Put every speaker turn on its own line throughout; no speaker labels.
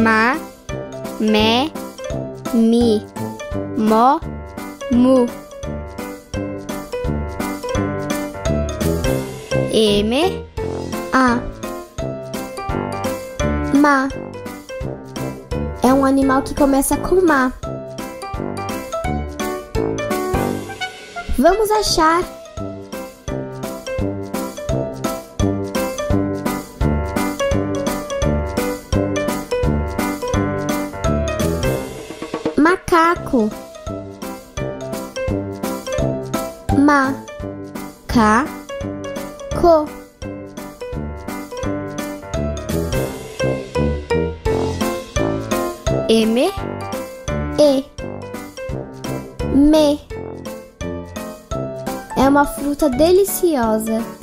me, mi, mo, mu. M,
A. Ma. É um animal que começa com ma. Vamos achar. Macaco. Ma. Ca. Co.
M,
E. Me. É uma fruta deliciosa.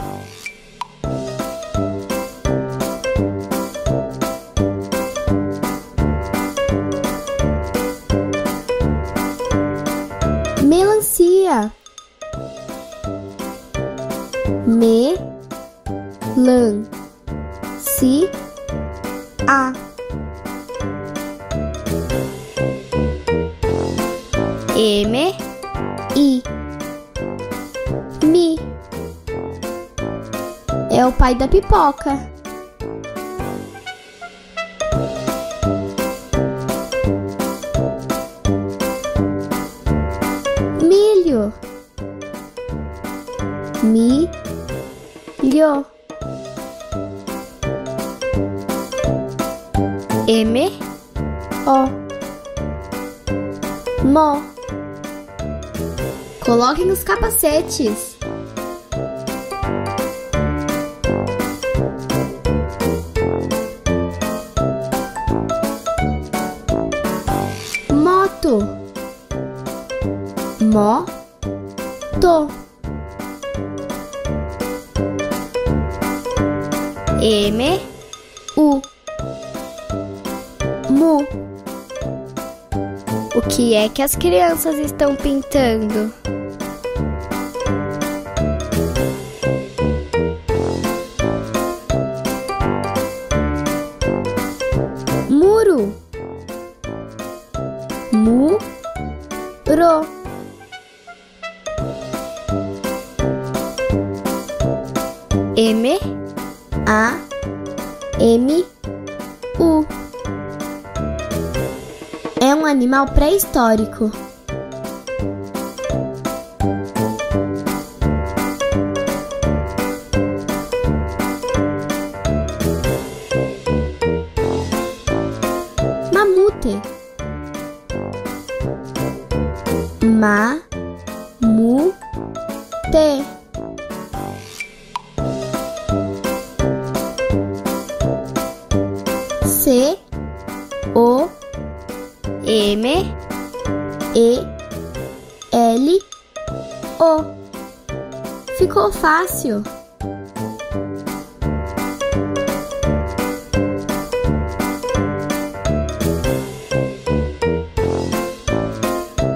Me. Lan. Si. A.
M,
I. Mi. É o pai da pipoca. Milho.
M,
O. Mo.
coloquem os capacetes.
Moto. Mo.
M,
U. Mu.
o que é que as crianças estão pintando?
Muro. Mu. Ro.
M,
A. M. U. É um animal pré-histórico. Mamute. Ma. O.
M,
E. L. O. Ficou fácil.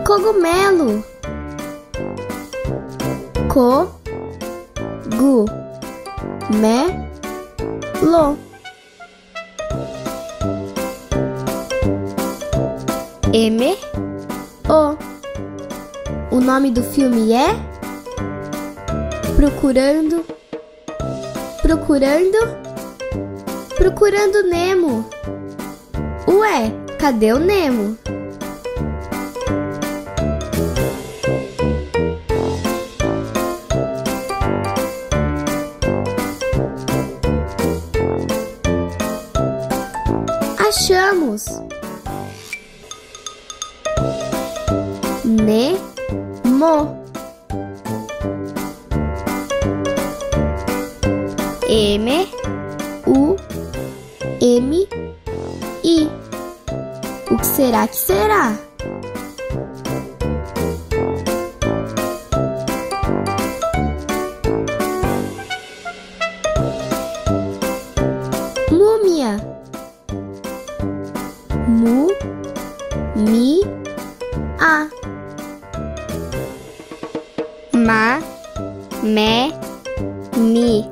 Cogumelo. Co. Gu. Me. Lo.
M,
O. O nome do filme é Procurando Procurando Procurando Nemo. Ué, cadê o Nemo? Achamos. Nemo.
M,
U M I. O que será que será?
Ma, Me, Mi,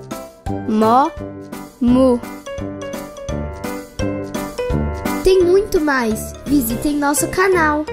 Mo, Mu.
tem muito mais. Visitem nosso canal.